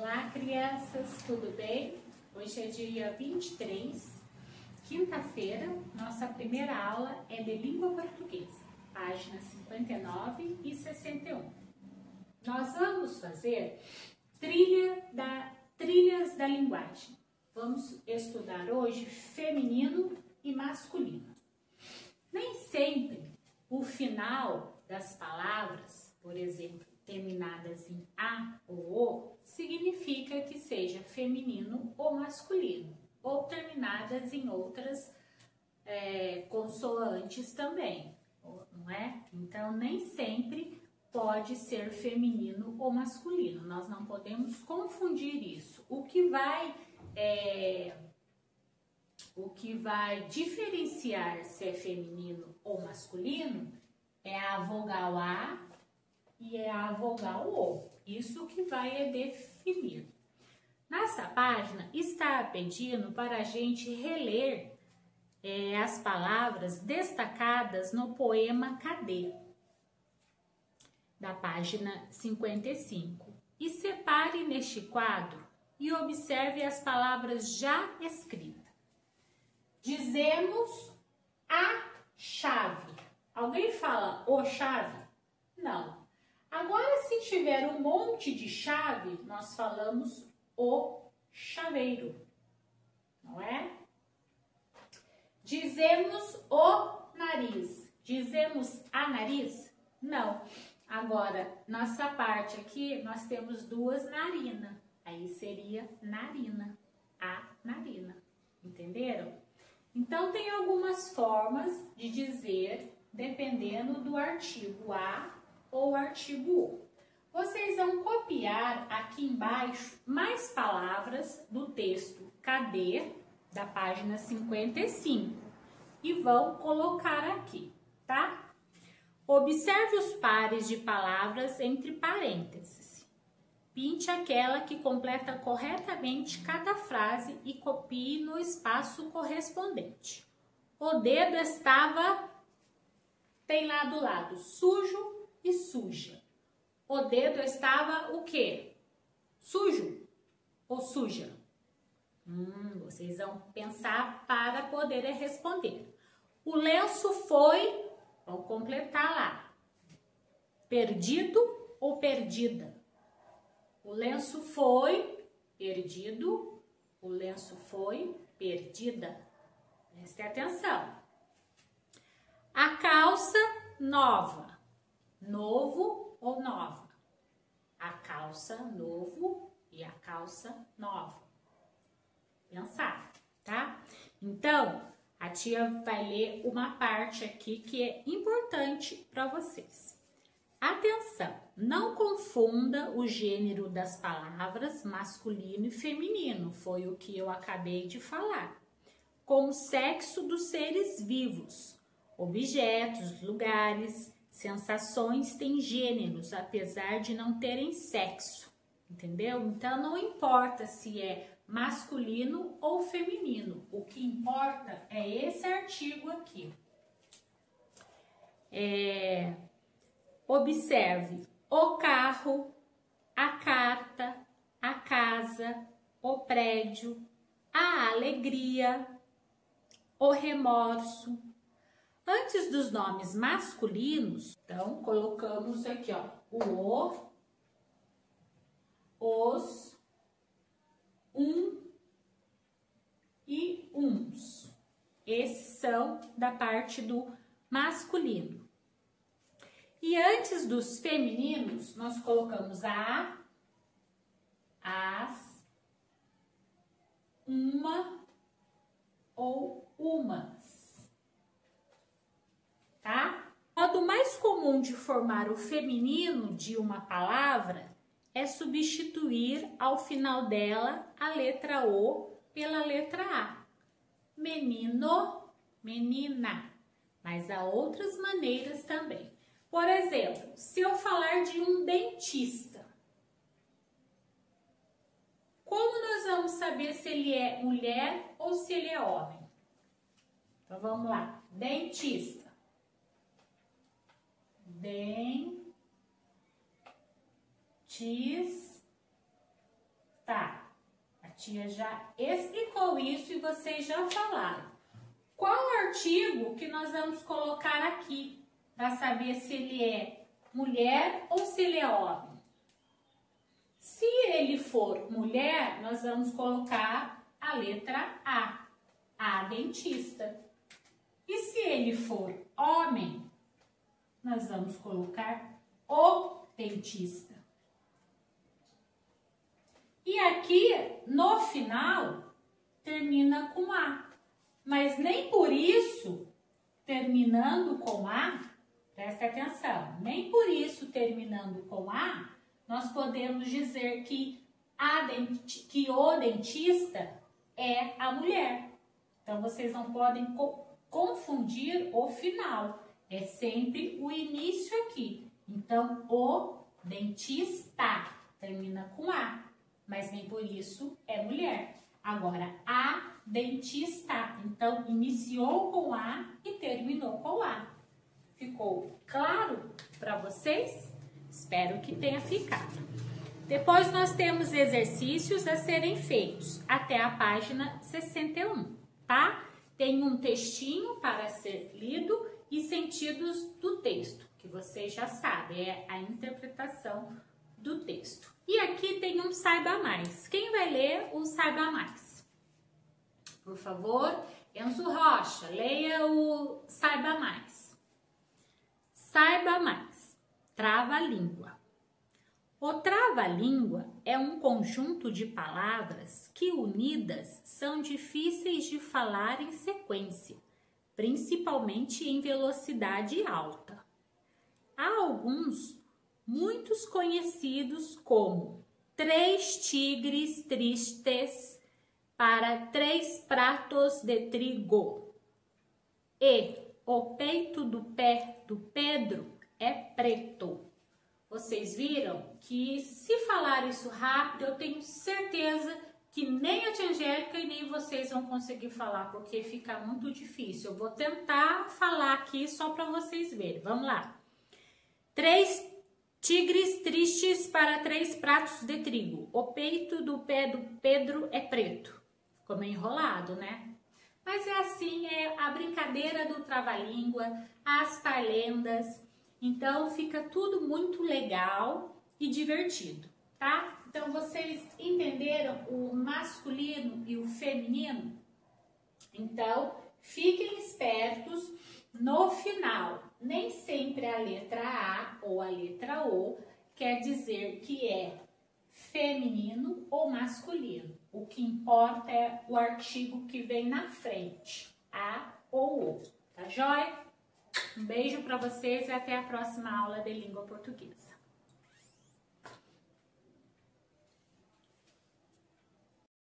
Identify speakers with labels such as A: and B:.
A: Olá, crianças, tudo bem? Hoje é dia 23, quinta-feira. Nossa primeira aula é de língua portuguesa, páginas 59 e 61. Nós vamos fazer trilha da, trilhas da linguagem. Vamos estudar hoje feminino e masculino. Nem sempre o final das palavras, por exemplo, terminadas em A ou O, significa que seja feminino ou masculino, ou terminadas em outras é, consoantes também, não é? Então, nem sempre pode ser feminino ou masculino, nós não podemos confundir isso. O que vai, é, o que vai diferenciar se é feminino ou masculino é a vogal A e é a vogal O. Isso que vai definir. Nessa página está pedindo para a gente reler é, as palavras destacadas no poema Cadê? Da página 55. E separe neste quadro e observe as palavras já escritas. Dizemos a chave. Alguém fala o chave? Não. Agora, se tiver um monte de chave, nós falamos o chaveiro, não é? Dizemos o nariz. Dizemos a nariz? Não. Agora, nossa parte aqui, nós temos duas narinas. Aí seria narina, a narina. Entenderam? Então, tem algumas formas de dizer, dependendo do artigo a ou artigo o. Vocês vão copiar aqui embaixo mais palavras do texto Cadê? da página 55 e vão colocar aqui, tá? Observe os pares de palavras entre parênteses. Pinte aquela que completa corretamente cada frase e copie no espaço correspondente. O dedo estava, tem lá do lado, sujo e suja. O dedo estava o quê? Sujo ou suja? Hum, vocês vão pensar para poder responder. O lenço foi, vão completar lá, perdido ou perdida? O lenço foi perdido, o lenço foi perdida. Preste atenção. A calça nova novo ou nova. A calça novo e a calça nova. Pensar, tá? Então, a tia vai ler uma parte aqui que é importante para vocês. Atenção, não confunda o gênero das palavras masculino e feminino, foi o que eu acabei de falar, com o sexo dos seres vivos, objetos, lugares, Sensações têm gêneros, apesar de não terem sexo, entendeu? Então não importa se é masculino ou feminino, o que importa é esse artigo aqui. É, observe o carro, a carta, a casa, o prédio, a alegria, o remorso, Antes dos nomes masculinos, então, colocamos aqui, ó, o, os, um e uns. Esses são da parte do masculino. E antes dos femininos, nós colocamos a, as, uma ou umas tá? O modo mais comum de formar o feminino de uma palavra é substituir ao final dela a letra O pela letra A. Menino, menina. Mas há outras maneiras também. Por exemplo, se eu falar de um dentista, como nós vamos saber se ele é mulher ou se ele é homem? Então vamos lá. Dentista dentista. tia já explicou isso e vocês já falaram. Qual artigo que nós vamos colocar aqui para saber se ele é mulher ou se ele é homem? Se ele for mulher, nós vamos colocar a letra A, a dentista. E se ele for homem, nós vamos colocar o dentista. E aqui, no final, termina com A. Mas nem por isso, terminando com A, presta atenção, nem por isso, terminando com A, nós podemos dizer que, a denti que o dentista é a mulher. Então, vocês não podem co confundir o final. É sempre o início aqui. Então, o dentista termina com A, mas nem por isso é mulher. Agora, a dentista, então, iniciou com A e terminou com A. Ficou claro para vocês? Espero que tenha ficado. Depois nós temos exercícios a serem feitos até a página 61, tá? Tem um textinho para ser lido e sentidos do texto, que vocês já sabem, é a interpretação do texto. E aqui tem um saiba mais. Quem vai ler o saiba mais? Por favor, Enzo Rocha, leia o saiba mais. Saiba mais. Trava-língua. O trava-língua é um conjunto de palavras que unidas são difíceis de falar em sequência principalmente em velocidade alta. Há alguns muitos conhecidos como três tigres tristes para três pratos de trigo. E o peito do pé do Pedro é preto. Vocês viram que se falar isso rápido, eu tenho certeza que nem a tia Angélica e nem vocês vão conseguir falar, porque fica muito difícil. Eu vou tentar falar aqui só para vocês verem. Vamos lá. Três tigres tristes para três pratos de trigo. O peito do pé do Pedro é preto. Ficou meio enrolado, né? Mas é assim, é a brincadeira do trava-língua, as parlendas. Então fica tudo muito legal e divertido, tá? Então, vocês entenderam o masculino e o feminino? Então, fiquem espertos no final. Nem sempre a letra A ou a letra O quer dizer que é feminino ou masculino. O que importa é o artigo que vem na frente, A ou O. Tá joia? Um beijo para vocês e até a próxima aula de língua portuguesa.